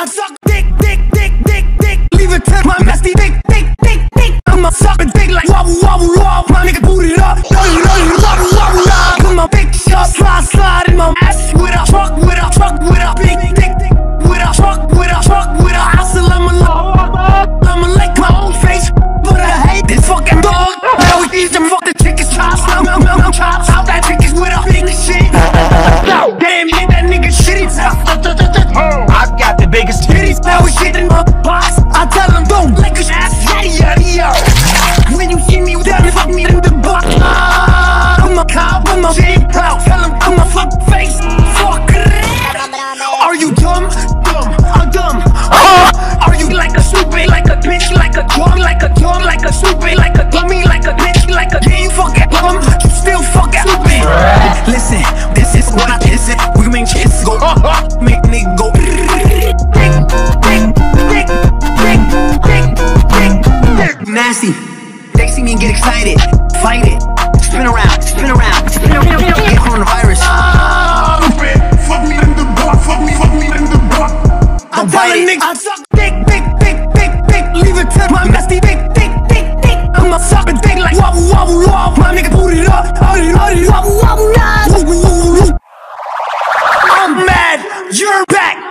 I suck dick, dick, dick, dick, dick. Leave it to my nasty dick, dick, dick, dick. I'ma suck a dick like wobble, wobble, wobble. My nigga biggest titties. Now we shit in my box. I tell them don't like a shit. Yaddy yaddy yo. When you see me with that, fuck me in the box. Ah, I'm a cop, I'm a shit proud. Tell them I'm a fuck face. Fuck. Are you dumb? Dumb. I'm dumb. Uh, are you like a stupid, like a bitch, like a dumb, like a dumb, like a stupid, like a dummy, like a bitch, like a. nasty. They see me and get excited, fight it, spin around, spin around, spin around, get coronavirus. Ah, fuck me in the block, fuck me, fuck me in the block. I'm telling niggas, I suck dick, dick, dick, dick, dick. Leave it to my nasty dick, dick, dick, dick. I'ma a sucking dick like wobble, wobble, wobble. My nigga put it up, out it, out it, wobble, wobble, wobble. I'm mad, you're back.